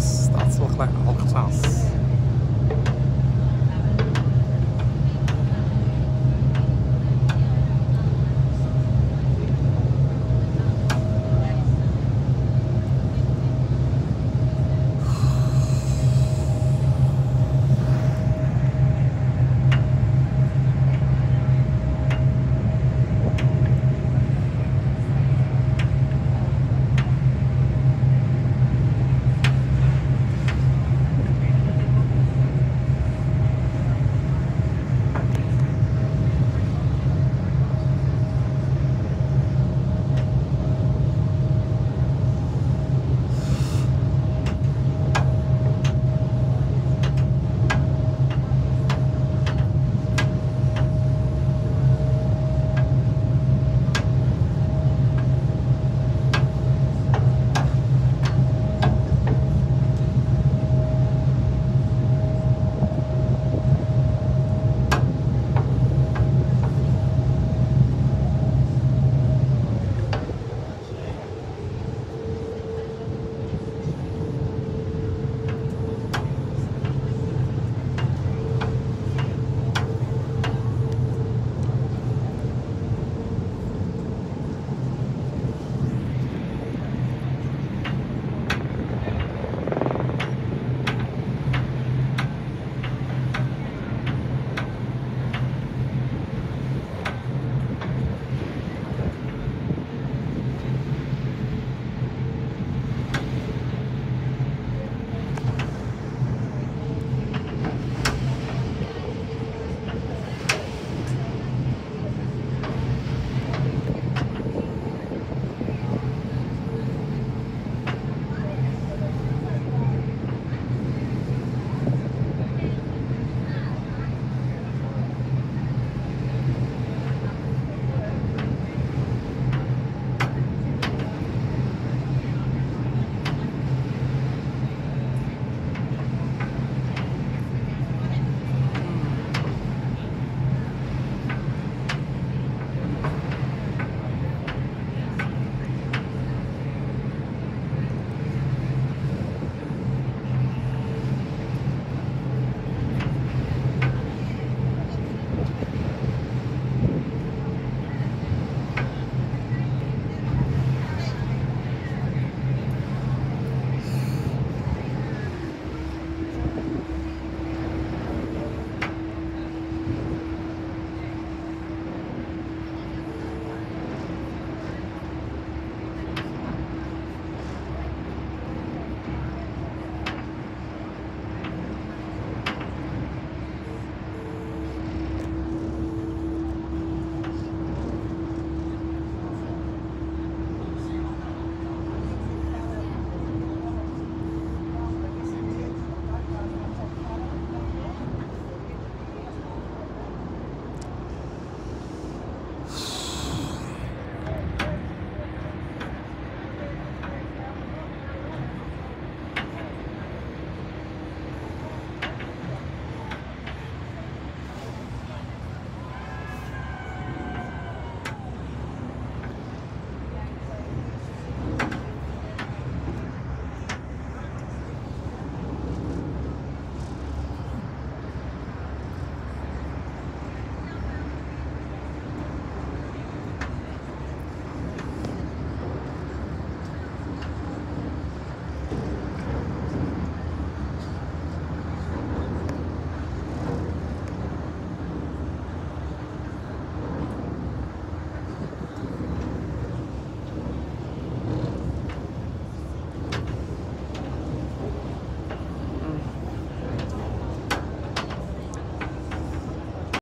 Alcatraz, dat is wel gelijk Alcatraz.